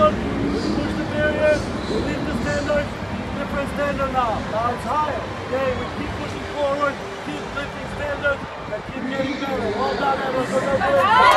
one. Push the barrier. Leave the standard. Different standard now. Now it's higher. Okay, we keep pushing forward. Keep lifting standards. And keep getting better. Well done, everyone.